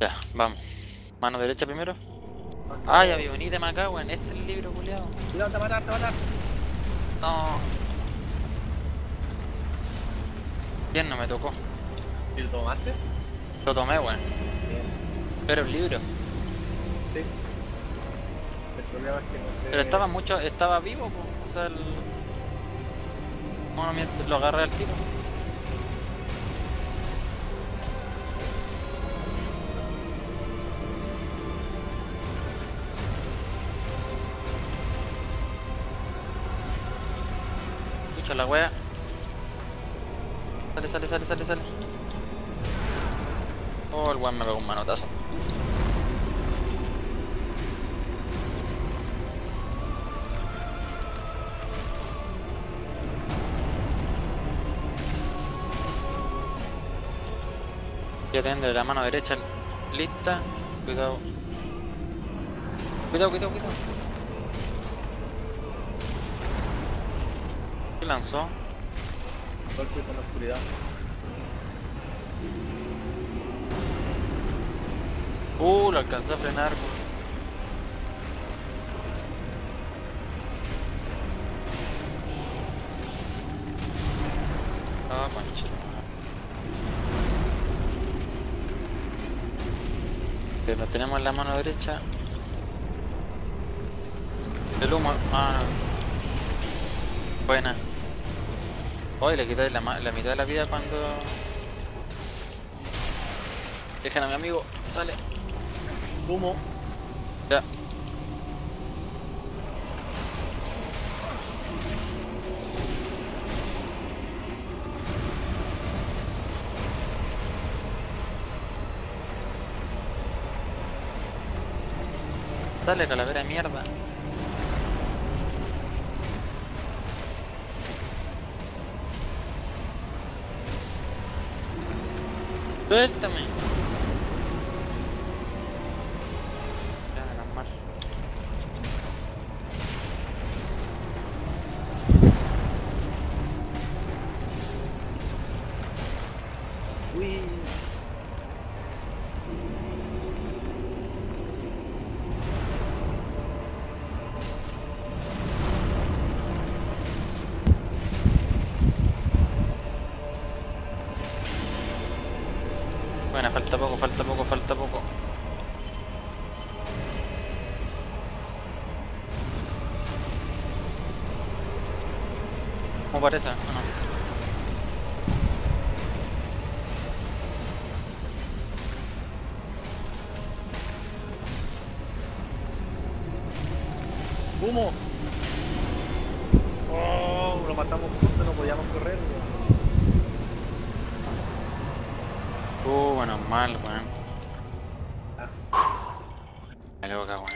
Ya, vamos. Mano derecha primero. Ay, había un ítem acá, weón. Este es el libro, culiado. Cuidado, te matar, te matar. No. Bien, no me tocó. ¿Y lo tomaste? Lo tomé, weón. Pero el libro. Sí. El problema es que no sé. Pero estaba mucho, estaba vivo, po. o sea, el... Bueno, lo agarré al tiro. Escucha la wea. Sale, sale, sale, sale, sale. Oh, el weón me pegó un manotazo. Ya tener la mano derecha lista. Cuidado. Cuidado, cuidado, cuidado. ¿Qué lanzó? Golpe con la oscuridad. Uh, lo alcanzé a frenar. Ah. Que lo tenemos en la mano derecha. El humo. Ah, no. Buena. Hoy le ma- la mitad de la vida cuando. Dejen a mi amigo. Sale. Humo. Ya. Dale, calavera de mierda. Suéltame. Ya, Bueno, falta poco, falta poco, falta poco. ¿Cómo parece? ¿O no? Humo. Oh, lo matamos justo, no podíamos correr. weón. Uh, bueno, mal, weón. Ah. Me loca, weón.